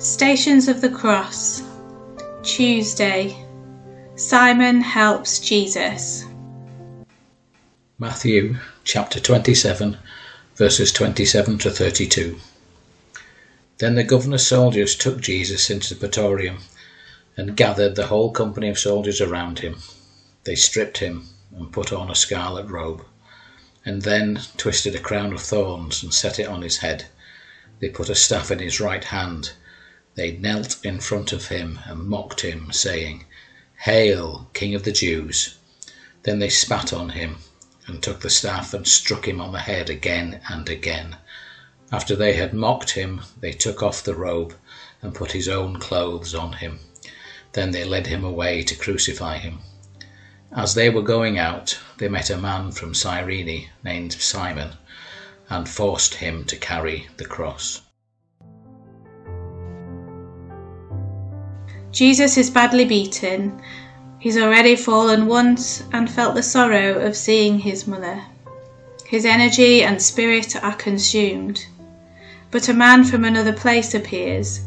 Stations of the Cross, Tuesday. Simon helps Jesus. Matthew chapter 27, verses 27 to 32. Then the governor's soldiers took Jesus into the praetorium and gathered the whole company of soldiers around him. They stripped him and put on a scarlet robe, and then twisted a crown of thorns and set it on his head. They put a staff in his right hand they knelt in front of him and mocked him, saying, Hail, King of the Jews! Then they spat on him and took the staff and struck him on the head again and again. After they had mocked him, they took off the robe and put his own clothes on him. Then they led him away to crucify him. As they were going out, they met a man from Cyrene named Simon and forced him to carry the cross. Jesus is badly beaten. He's already fallen once and felt the sorrow of seeing his mother. His energy and spirit are consumed. But a man from another place appears,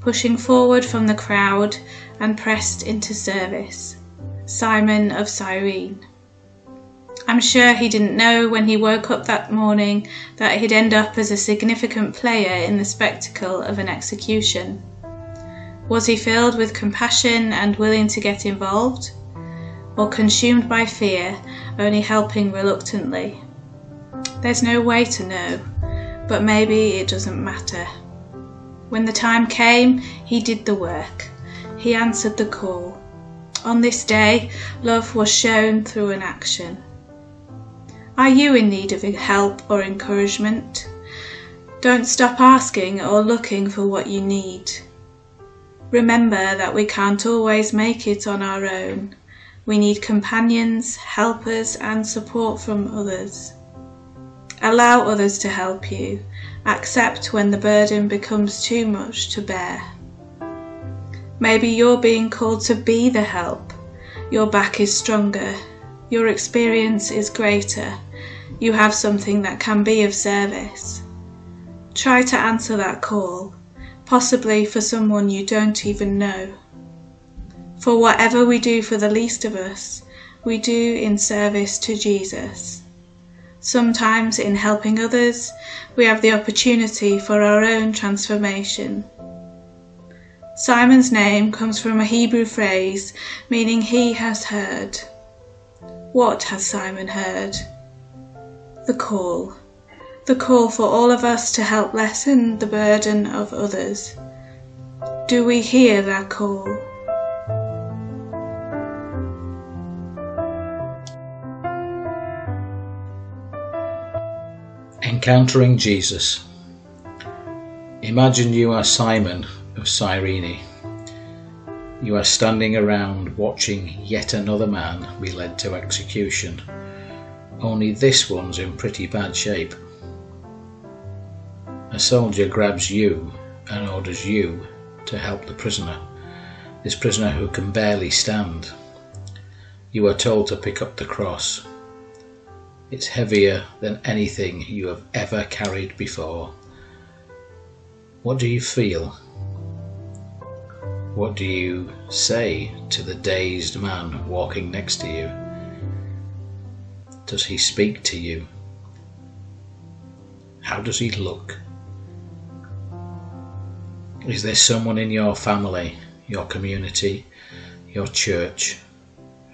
pushing forward from the crowd and pressed into service Simon of Cyrene. I'm sure he didn't know when he woke up that morning that he'd end up as a significant player in the spectacle of an execution. Was he filled with compassion and willing to get involved? Or consumed by fear, only helping reluctantly? There's no way to know, but maybe it doesn't matter. When the time came, he did the work. He answered the call. On this day, love was shown through an action. Are you in need of help or encouragement? Don't stop asking or looking for what you need. Remember that we can't always make it on our own. We need companions, helpers, and support from others. Allow others to help you. Accept when the burden becomes too much to bear. Maybe you're being called to be the help. Your back is stronger. Your experience is greater. You have something that can be of service. Try to answer that call possibly for someone you don't even know. For whatever we do for the least of us, we do in service to Jesus. Sometimes in helping others, we have the opportunity for our own transformation. Simon's name comes from a Hebrew phrase meaning he has heard. What has Simon heard? The call the call for all of us to help lessen the burden of others. Do we hear that call? Encountering Jesus. Imagine you are Simon of Cyrene. You are standing around watching yet another man be led to execution. Only this one's in pretty bad shape. A soldier grabs you and orders you to help the prisoner, this prisoner who can barely stand. You are told to pick up the cross. It's heavier than anything you have ever carried before. What do you feel? What do you say to the dazed man walking next to you? Does he speak to you? How does he look? Is there someone in your family, your community, your church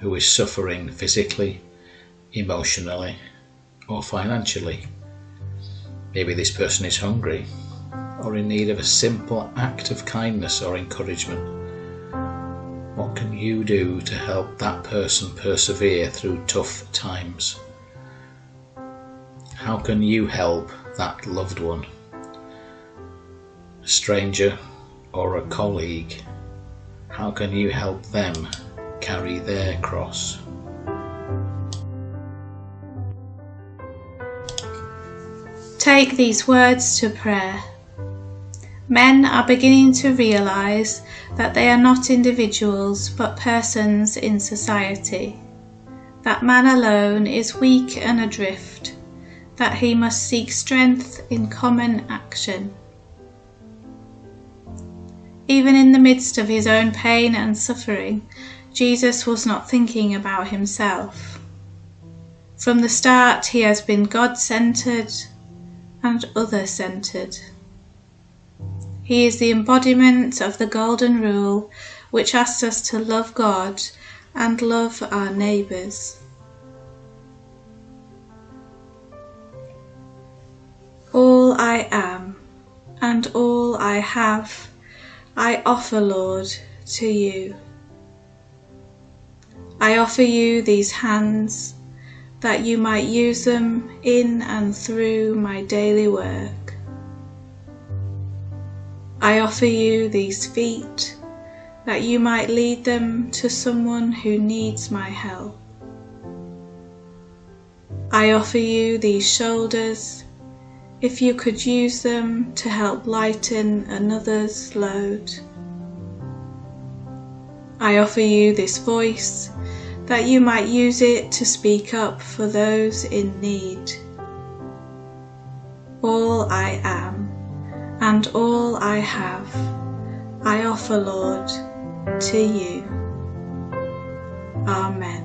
who is suffering physically, emotionally, or financially? Maybe this person is hungry or in need of a simple act of kindness or encouragement. What can you do to help that person persevere through tough times? How can you help that loved one? A stranger, or a colleague, how can you help them carry their cross? Take these words to prayer. Men are beginning to realise that they are not individuals but persons in society. That man alone is weak and adrift, that he must seek strength in common action. Even in the midst of his own pain and suffering, Jesus was not thinking about himself. From the start, he has been God centered and other centered. He is the embodiment of the Golden Rule, which asks us to love God and love our neighbours. All I am and all I have, I offer, Lord, to you. I offer you these hands that you might use them in and through my daily work. I offer you these feet that you might lead them to someone who needs my help. I offer you these shoulders if you could use them to help lighten another's load. I offer you this voice that you might use it to speak up for those in need. All I am and all I have, I offer, Lord, to you. Amen.